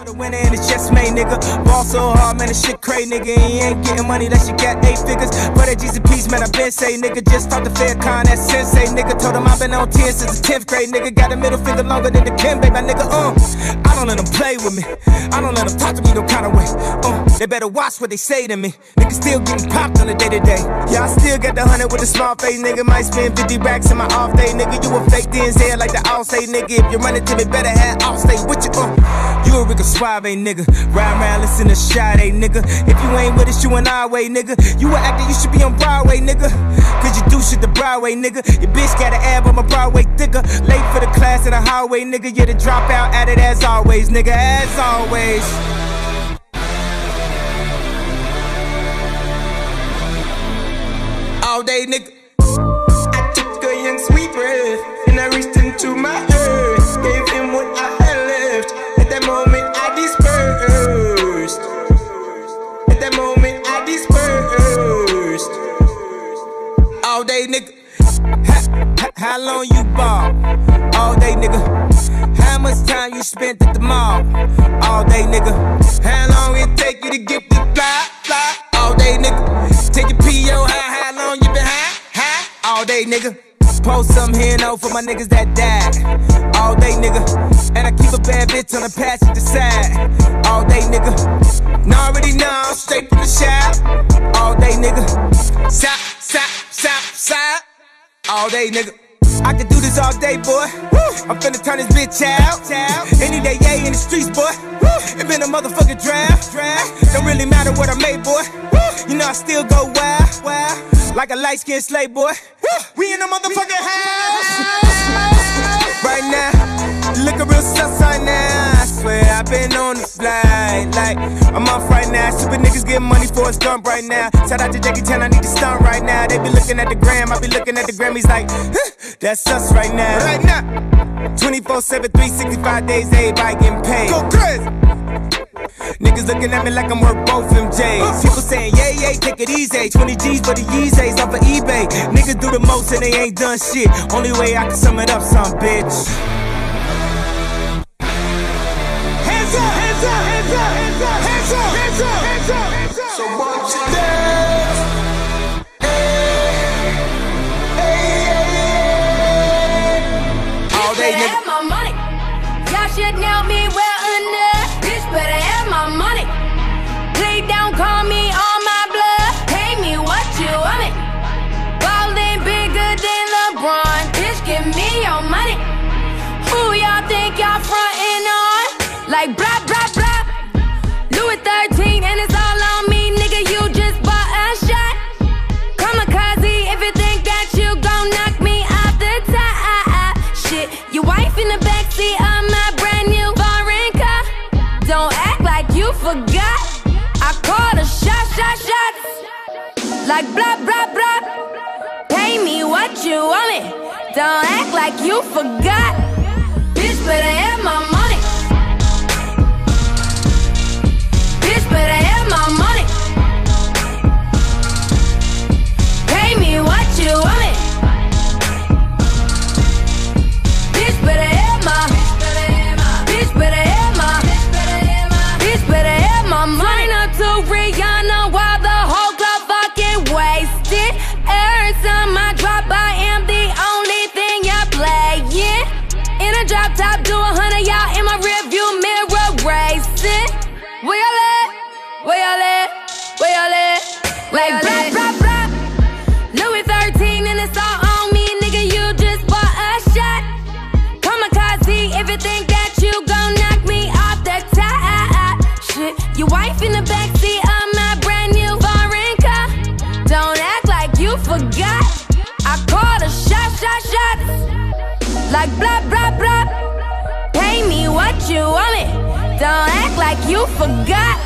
For the winner and it's just made, nigga. Ball so hard, man, this shit crazy, nigga. He ain't getting money unless you got eight figures. But at Peace, man, I been say, nigga. Just talk to Farrakhan, that sensei, nigga. Told him i been on 10 since the 10th grade, nigga. Got a middle finger longer than the Kim, baby, nigga. Uh, I don't let them play with me. I don't let them talk to me no kind of way. Uh, they better watch what they say to me. Nigga still getting popped on the day to day. Yeah, I still got the hundred with a small face, nigga. Might spend 50 racks in my off day, nigga. You a fake DNZ like the all say, nigga. If you run it to me, better have all stay with you. Uh, a Rico Suave, eh, nigga. Ride around, listen to Sade, eh, nigga. If you ain't with us, you an our way, nigga. You an actor, you should be on Broadway, nigga. Cause you do shit the Broadway, nigga. Your bitch got an ab on my Broadway thicker. Late for the class in the highway, nigga. Yeah, the dropout at it as always, nigga. As always. All day, nigga. Nigga. Ha- How long you ball? All day, nigga. How much time you spent at the mall? All day, nigga. How long it take you to get the fly, fly? All day, nigga. Take your PO high, how long you been high, high? All day, nigga. Post some here and for my niggas that died. All day, nigga. And I keep a bad bitch on the passenger side. All day, nigga. Now already know, straight from the shop. All day, nigga. Sop. All day, nigga. I can do this all day, boy. I'm finna turn this bitch out. Any day, yeah, in the streets, boy. It been a motherfucking draft. Don't really matter what I made, boy. You know I still go wild, wild. Like a light skinned slave, boy. We in the motherfucking house. Right now, looking real sus flight. Like, I'm off right now. Stupid niggas getting money for a stump right now. Shout out to Jackie Chan, I need to stunt right now. They be looking at the gram, I be looking at the Grammys like, huh, that's us right now. Right now. 24 7, 365 days, everybody getting paid. Go crazy. Niggas looking at me like I'm worth both MJs. Uh. People saying, yeah, yeah, take it easy. 20 G's for the Yeezys off of eBay. Niggas do the most and they ain't done shit. Only way I can sum it up, some bitch. Hands up, hands up, hands up, hands up, hands up, hands up, hands up. So watch your dance. Hey, hey, hey, my money. Y'all should know me well enough. Bitch better have my money. Please don't call me on my blood. Pay me what you want it. Ballin' bigger than LeBron. Bitch, give me your money. Who y'all think y'all on? Like blah blah blah. Louis 13 and it's all on me, nigga. You just bought a shot. Kamikaze if you think that you gon' knock me off the top. Shit, your wife in the backseat of my brand new foreign car. Don't act like you forgot. I called a shot, shot, shots. Like blah, blah, blah. Pay me what you want it. Don't act like you forgot. Bitch, better have my money. Like blah blah blah. Louis 13 and it's all on me, nigga. You just bought a shot. Kamikaze if you think that you gon' knock me off the top. Shit, your wife in the backseat of my brand new foreign car. Don't act like you forgot. I called a shot, shot, shots. Like blah, blah, blah. Pay me what you want it. Don't act like you forgot.